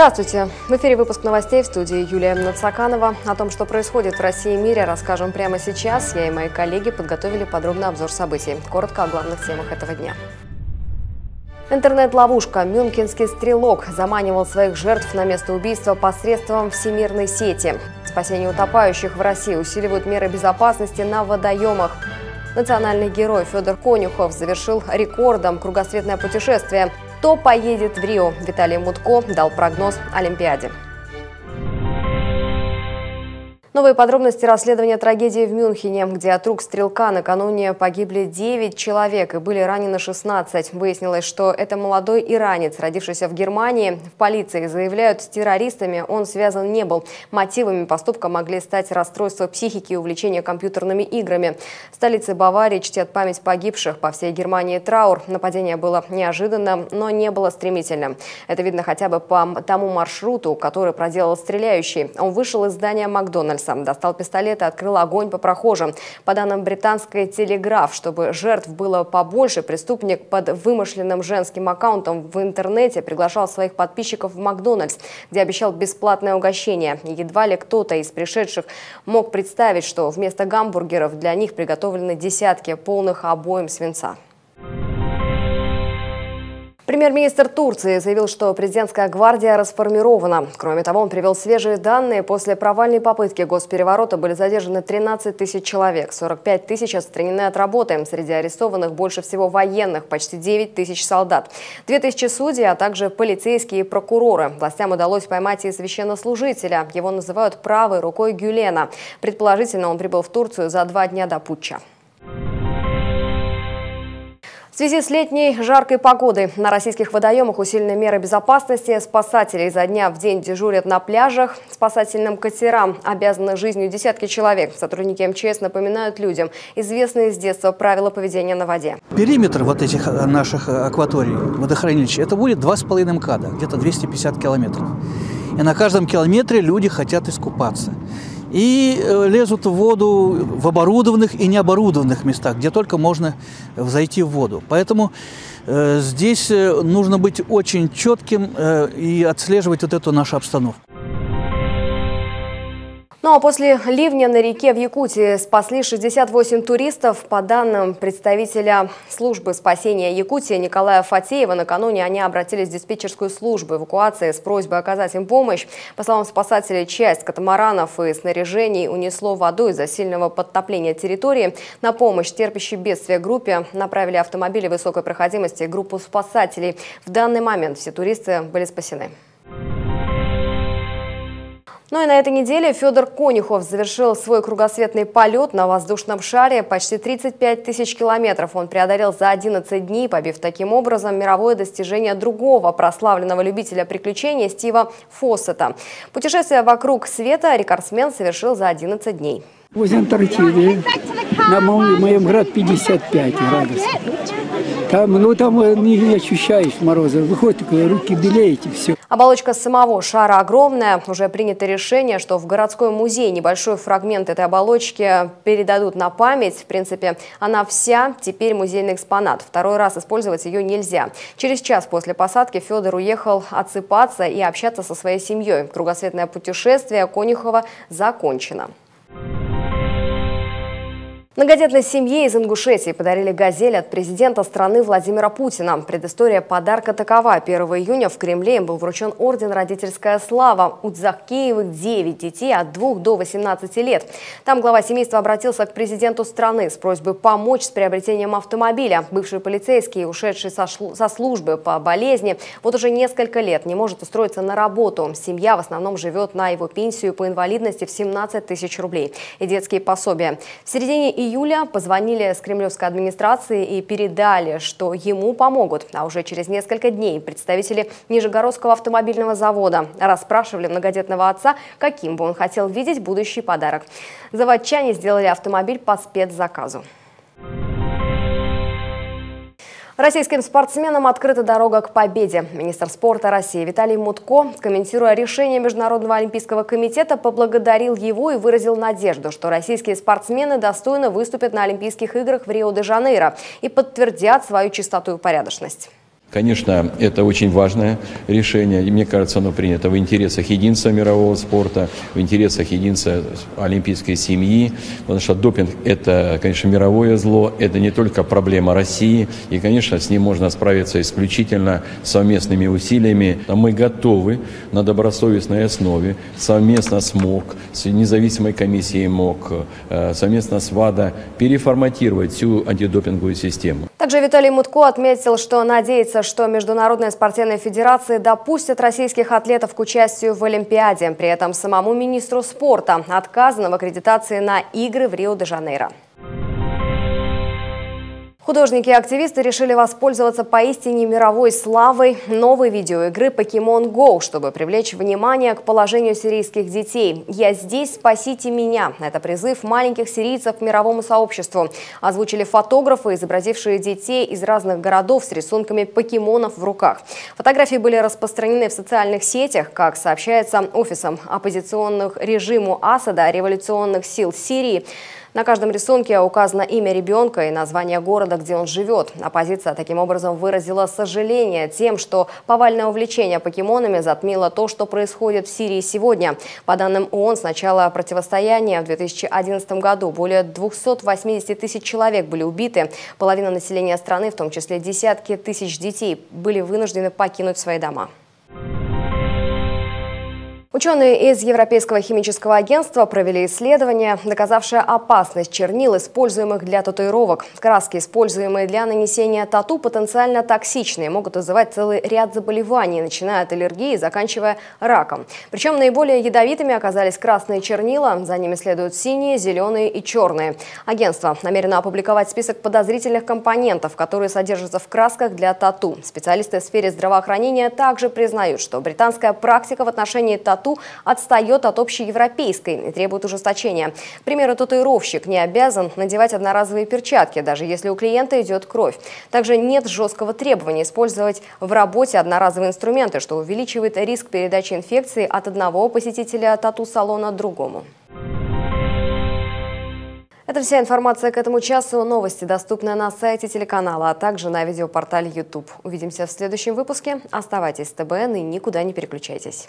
Здравствуйте! В эфире выпуск новостей в студии Юлия Нацаканова. О том, что происходит в России и мире, расскажем прямо сейчас. Я и мои коллеги подготовили подробный обзор событий. Коротко о главных темах этого дня. Интернет-ловушка. Мюнхенский стрелок заманивал своих жертв на место убийства посредством всемирной сети. Спасение утопающих в России усиливают меры безопасности на водоемах. Национальный герой Федор Конюхов завершил рекордом кругосветное путешествие – кто поедет в Рио? Виталий Мутко дал прогноз Олимпиаде. Новые подробности расследования трагедии в Мюнхене, где от рук стрелка накануне погибли 9 человек и были ранены 16. Выяснилось, что это молодой иранец, родившийся в Германии. В полиции заявляют, с террористами он связан не был. Мотивами поступка могли стать расстройство психики и увлечение компьютерными играми. В столице Баварии чтят память погибших. По всей Германии траур. Нападение было неожиданным, но не было стремительным. Это видно хотя бы по тому маршруту, который проделал стреляющий. Он вышел из здания Макдональдс Макдональдса. Достал пистолет и открыл огонь по прохожим. По данным британской «Телеграф», чтобы жертв было побольше, преступник под вымышленным женским аккаунтом в интернете приглашал своих подписчиков в Макдональдс, где обещал бесплатное угощение. Едва ли кто-то из пришедших мог представить, что вместо гамбургеров для них приготовлены десятки полных обоим свинца. Премьер-министр Турции заявил, что президентская гвардия расформирована. Кроме того, он привел свежие данные. После провальной попытки госпереворота были задержаны 13 тысяч человек, 45 тысяч отстранены от работы. Среди арестованных больше всего военных, почти 9 тысяч солдат. 2 тысячи судей, а также полицейские и прокуроры. Властям удалось поймать и священнослужителя. Его называют правой рукой Гюлена. Предположительно, он прибыл в Турцию за два дня до путча. В связи с летней жаркой погодой на российских водоемах усилены меры безопасности. Спасатели изо дня в день дежурят на пляжах. Спасательным катерам обязаны жизнью десятки человек. Сотрудники МЧС напоминают людям известные с детства правила поведения на воде. Периметр вот этих э, наших э, акваторий, водохранилищ, это будет 2,5 МКАДа, где-то 250 километров. И на каждом километре люди хотят искупаться и э, лезут в воду в оборудованных и необорудованных местах, где только можно зайти в воду. Поэтому э, здесь э, нужно быть очень четким э, и отслеживать вот эту нашу обстановку. Ну а после ливня на реке в Якутии спасли 68 туристов. По данным представителя службы спасения Якутии Николая Фатеева, накануне они обратились в диспетчерскую службу эвакуации с просьбой оказать им помощь. По словам спасателей, часть катамаранов и снаряжений унесло водой из-за сильного подтопления территории. На помощь терпящей бедствия группе направили автомобили высокой проходимости группу спасателей. В данный момент все туристы были спасены. Ну и на этой неделе Федор Конюхов завершил свой кругосветный полет на воздушном шаре. Почти 35 тысяч километров он преодолел за 11 дней, побив таким образом мировое достижение другого прославленного любителя приключений Стива Фоссета. Путешествие вокруг света рекордсмен совершил за 11 дней. Возле Антарктиды, на моем град 55 градусов. Там, ну, там э, не, ощущаешь мороза. Выходит, руки белеют все. Оболочка самого шара огромная. Уже принято решение, что в городской музей небольшой фрагмент этой оболочки передадут на память. В принципе, она вся теперь музейный экспонат. Второй раз использовать ее нельзя. Через час после посадки Федор уехал отсыпаться и общаться со своей семьей. Кругосветное путешествие Конюхова закончено. Многодетной семье из Ингушетии подарили «Газель» от президента страны Владимира Путина. Предыстория подарка такова. 1 июня в Кремле им был вручен орден «Родительская слава». У Дзахкеевых 9 детей от 2 до 18 лет. Там глава семейства обратился к президенту страны с просьбой помочь с приобретением автомобиля. Бывший полицейский, ушедший со, со службы по болезни, вот уже несколько лет не может устроиться на работу. Семья в основном живет на его пенсию по инвалидности в 17 тысяч рублей и детские пособия. В середине июня июля позвонили с кремлевской администрации и передали, что ему помогут. А уже через несколько дней представители Нижегородского автомобильного завода расспрашивали многодетного отца, каким бы он хотел видеть будущий подарок. Заводчане сделали автомобиль по спецзаказу. Российским спортсменам открыта дорога к победе. Министр спорта России Виталий Мутко, комментируя решение Международного олимпийского комитета, поблагодарил его и выразил надежду, что российские спортсмены достойно выступят на Олимпийских играх в Рио-де-Жанейро и подтвердят свою чистоту и порядочность. Конечно, это очень важное решение, и мне кажется, оно принято в интересах единства мирового спорта, в интересах единства олимпийской семьи, потому что допинг – это, конечно, мировое зло, это не только проблема России, и, конечно, с ним можно справиться исключительно совместными усилиями. Мы готовы на добросовестной основе совместно с МОК, с независимой комиссией МОК, э, совместно с ВАДА переформатировать всю антидопинговую систему. Также Виталий Мутко отметил, что надеется что Международная спортивная федерация допустит российских атлетов к участию в Олимпиаде. При этом самому министру спорта отказано в аккредитации на игры в Рио-де-Жанейро. Художники и активисты решили воспользоваться поистине мировой славой новой видеоигры Pokemon Go, чтобы привлечь внимание к положению сирийских детей. «Я здесь, спасите меня» – это призыв маленьких сирийцев к мировому сообществу. Озвучили фотографы, изобразившие детей из разных городов с рисунками покемонов в руках. Фотографии были распространены в социальных сетях, как сообщается офисом оппозиционных режиму Асада революционных сил Сирии. На каждом рисунке указано имя ребенка и название города, где он живет. Оппозиция таким образом выразила сожаление тем, что повальное увлечение покемонами затмило то, что происходит в Сирии сегодня. По данным ООН, с начала противостояния в 2011 году более 280 тысяч человек были убиты. Половина населения страны, в том числе десятки тысяч детей, были вынуждены покинуть свои дома. Ученые из Европейского химического агентства провели исследование, доказавшее опасность чернил, используемых для татуировок. Краски, используемые для нанесения тату, потенциально токсичные, могут вызывать целый ряд заболеваний, начиная от аллергии и заканчивая раком. Причем наиболее ядовитыми оказались красные чернила, за ними следуют синие, зеленые и черные. Агентство намерено опубликовать список подозрительных компонентов, которые содержатся в красках для тату. Специалисты в сфере здравоохранения также признают, что британская практика в отношении тату тату отстает от общеевропейской и требует ужесточения. К примеру, татуировщик не обязан надевать одноразовые перчатки, даже если у клиента идет кровь. Также нет жесткого требования использовать в работе одноразовые инструменты, что увеличивает риск передачи инфекции от одного посетителя тату-салона другому. Это вся информация к этому часу. Новости доступны на сайте телеканала, а также на видеопортале YouTube. Увидимся в следующем выпуске. Оставайтесь с ТБН и никуда не переключайтесь.